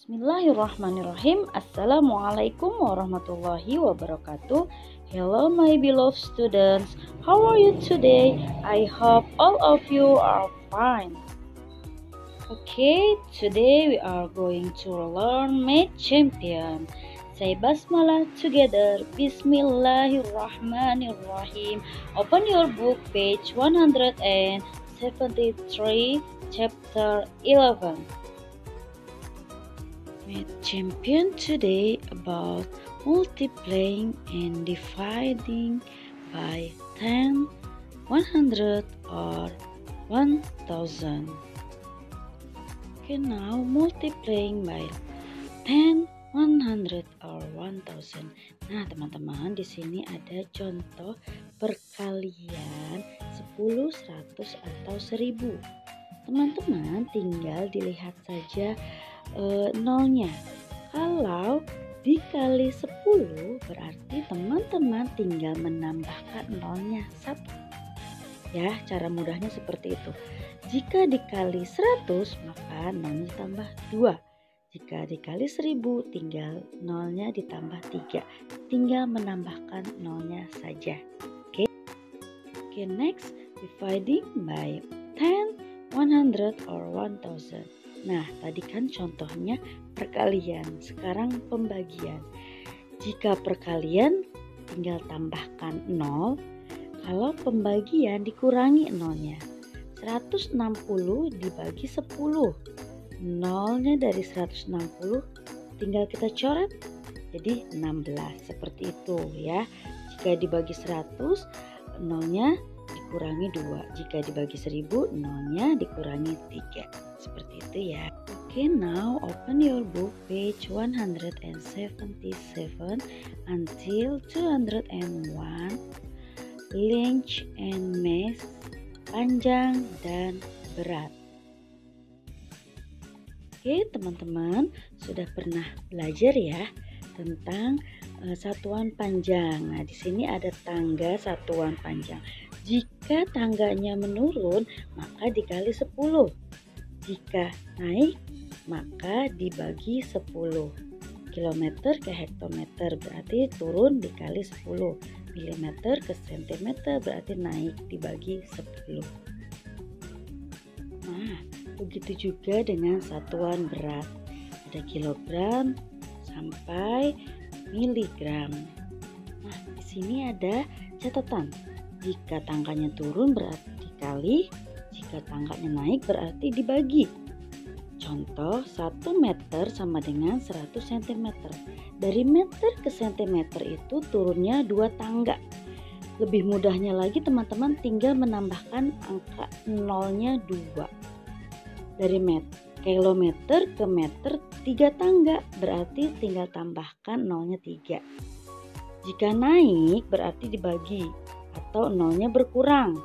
Bismillahirrahmanirrahim. Assalamualaikum warahmatullahi wabarakatuh. Hello my beloved students. How are you today? I hope all of you are fine. Okay, today we are going to learn Math Champion. Say basmalah together. Bismillahirrahmanirrahim. Open your book page 173, chapter 11. Math champion today about multiplying and dividing by 10, 100 or 1000. Okay, now multiplying by 10, 100 or 1000. Nah, teman-teman, di sini ada contoh perkalian 10, 100 atau 1000. Teman-teman tinggal dilihat saja e, nolnya. Kalau dikali 10 berarti teman-teman tinggal menambahkan nolnya satu. Ya, cara mudahnya seperti itu. Jika dikali 100 maka nolnya ditambah 2. Jika dikali 1000 tinggal nolnya ditambah 3. Tinggal menambahkan nolnya saja. Oke. Okay. Oke, okay, next dividing by 10, 100 or 1000. Nah, tadi kan contohnya perkalian, sekarang pembagian. Jika perkalian tinggal tambahkan 0, kalau pembagian dikurangi nolnya. 160 dibagi 10. Nolnya dari 160 tinggal kita coret jadi 16 seperti itu ya. Jika dibagi 100 nolnya dikurangi 2. Jika dibagi 1000, nolnya dikurangi 3. Seperti itu ya. Okay, now open your book page 177 until 201. Length and mass, panjang dan berat. Oke, teman-teman, sudah pernah belajar ya tentang satuan panjang. Nah, di sini ada tangga satuan panjang. Jika tangganya menurun, maka dikali 10. Jika naik, maka dibagi 10. Kilometer ke hektometer berarti turun dikali 10. Milimeter ke sentimeter berarti naik dibagi 10. Nah, begitu juga dengan satuan berat. Ada kilogram sampai miligram. Nah, di sini ada catatan jika tangkanya turun berarti dikali, jika tangkanya naik berarti dibagi. Contoh 1 meter sama dengan 100 cm. Dari meter ke centimeter itu turunnya dua tangga. Lebih mudahnya lagi teman-teman tinggal menambahkan angka nolnya 2. Dari meter kilometer ke meter tiga tangga berarti tinggal tambahkan nolnya 3. Jika naik berarti dibagi atau nolnya berkurang.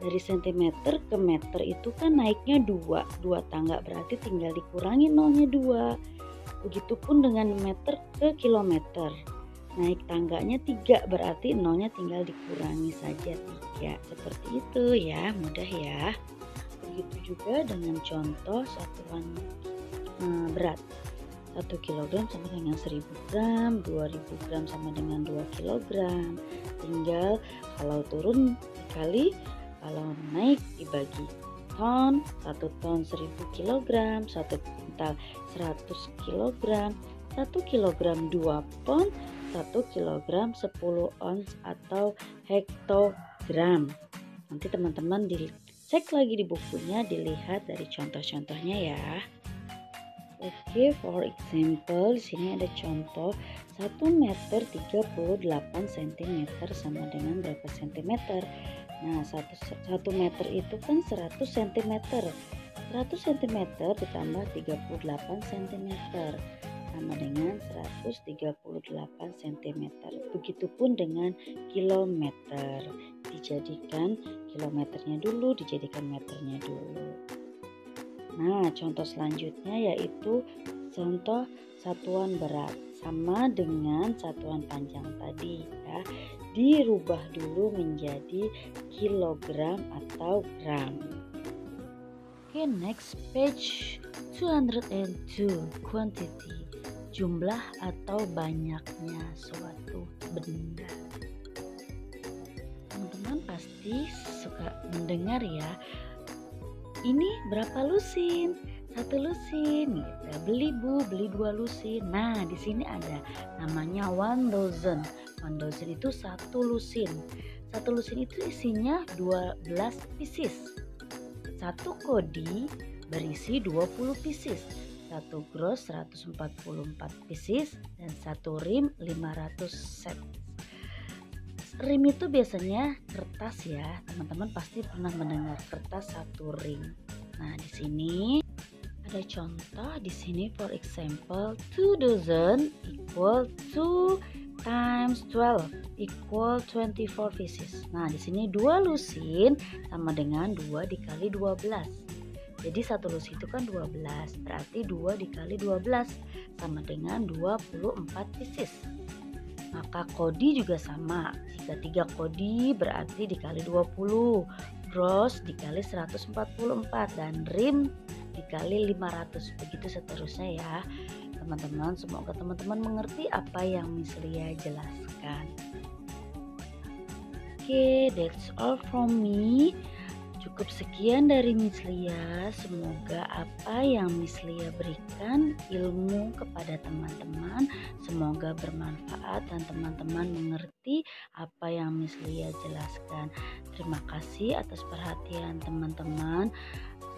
Dari sentimeter ke meter itu kan naiknya dua, dua tangga berarti tinggal dikurangi nolnya dua. Begitupun dengan meter ke kilometer. Naik tangganya tiga berarti nolnya tinggal dikurangi saja tiga. Seperti itu ya, mudah ya. Begitu juga dengan contoh satuan hmm, berat. 1 kg sama dengan 1000 gram, 2000 gram sama dengan 2 kg. Tinggal kalau turun dikali, kalau naik dibagi ton, 1 ton 1000 kg, 1 kuintal 100 kg, 1 kg 2 pon, 1 kg 10 ons atau hektogram. Nanti teman-teman dicek lagi di bukunya, dilihat dari contoh-contohnya ya. Oke, for example, di sini ada contoh 1 meter 38 cm sama dengan berapa cm? Nah, 1, 1 meter itu kan 100 cm. 100 cm ditambah 38 cm sama dengan 138 cm. Begitupun dengan kilometer. Dijadikan kilometernya dulu, dijadikan meternya dulu. Nah, contoh selanjutnya yaitu contoh satuan berat sama dengan satuan panjang tadi ya. Dirubah dulu menjadi kilogram atau gram. Oke, okay, next page 202 quantity jumlah atau banyaknya suatu benda. Teman-teman pasti suka mendengar ya. Ini berapa lusin? Satu lusin gitu. Beli bu, beli dua lusin. Nah, di sini ada namanya one dozen. One dozen itu satu lusin. Satu lusin itu isinya 12 pieces satu kodi berisi 20 pieces, satu gross 144 pieces, dan satu rim 500 set. Rim itu biasanya kertas ya, teman-teman pasti pernah mendengar kertas satu rim. Nah, di sini ada contoh di sini for example two dozen equal to times 12 equal 24 pieces. Nah, di sini dua lusin sama dengan 2 dikali 12. Jadi satu lusin itu kan 12, berarti 2 dikali 12 sama dengan 24 pieces. Maka kodi juga sama. Jika 3 kodi berarti dikali 20, gross dikali 144 dan rim dikali 500. Begitu seterusnya ya teman-teman. Semoga teman-teman mengerti apa yang Miss Lia jelaskan. Oke, okay, that's all from me. Cukup sekian dari Miss Lia. Semoga apa yang Miss Lia berikan ilmu kepada teman-teman semoga bermanfaat dan teman-teman mengerti apa yang Miss Lia jelaskan. Terima kasih atas perhatian teman-teman.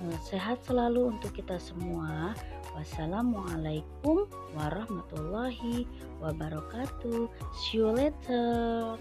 Eh, sehat selalu untuk kita semua. Wassalamualaikum warahmatullahi wabarakatuh. See you later.